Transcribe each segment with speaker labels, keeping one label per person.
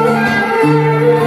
Speaker 1: Música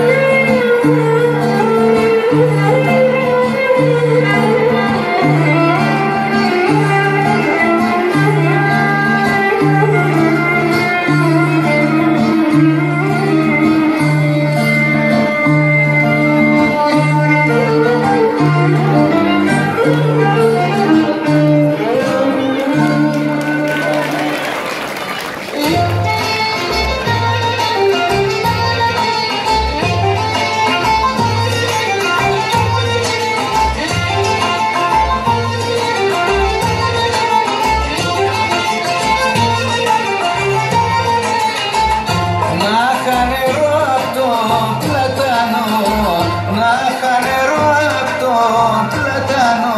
Speaker 1: κάνω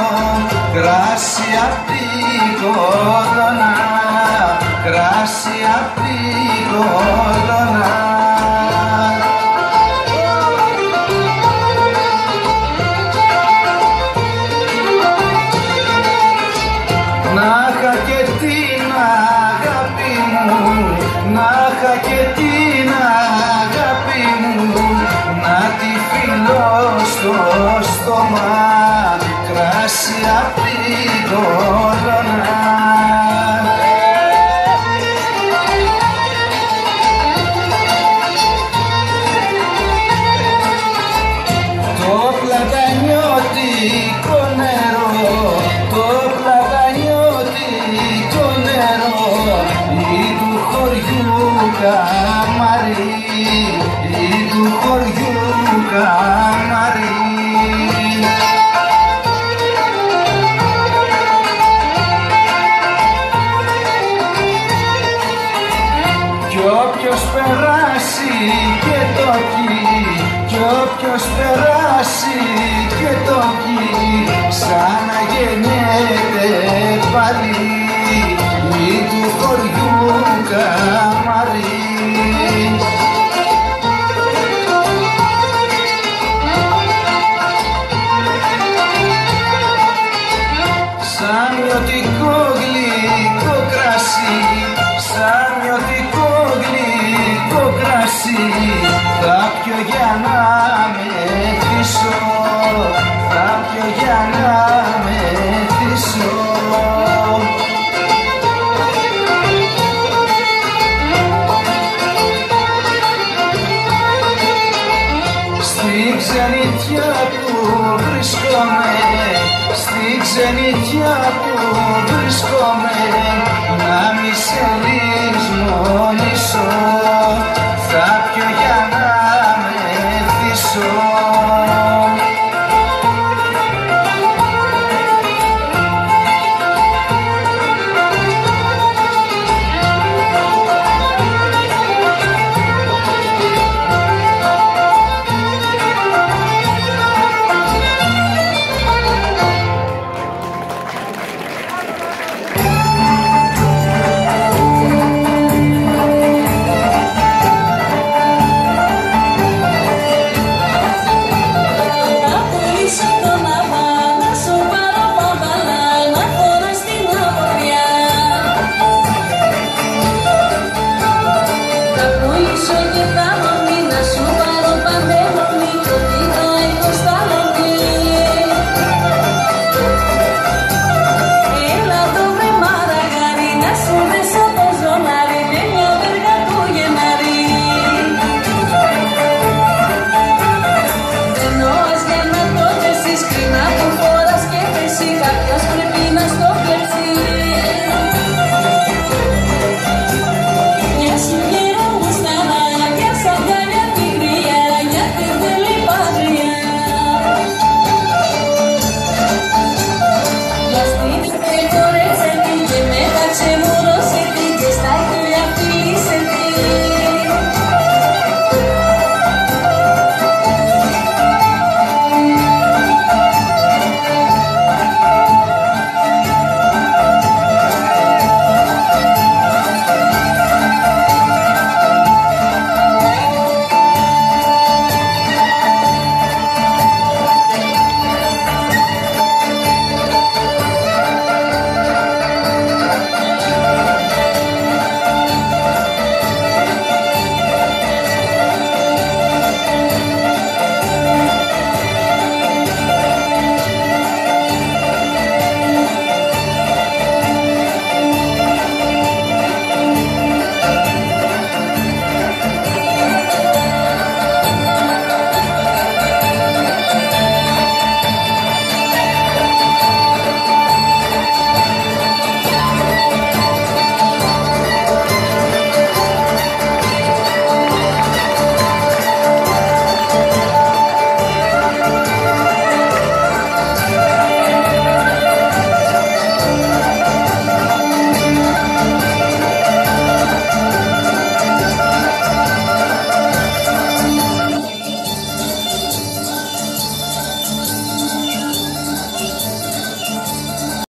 Speaker 1: κράσι απ' και την αγάπη να είχα και την αγάπη μου, να τη φιλώ στο στόμα Itu korjuka mari Itu korjuka mari Mama.